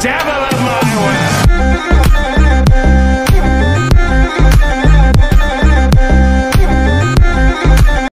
devil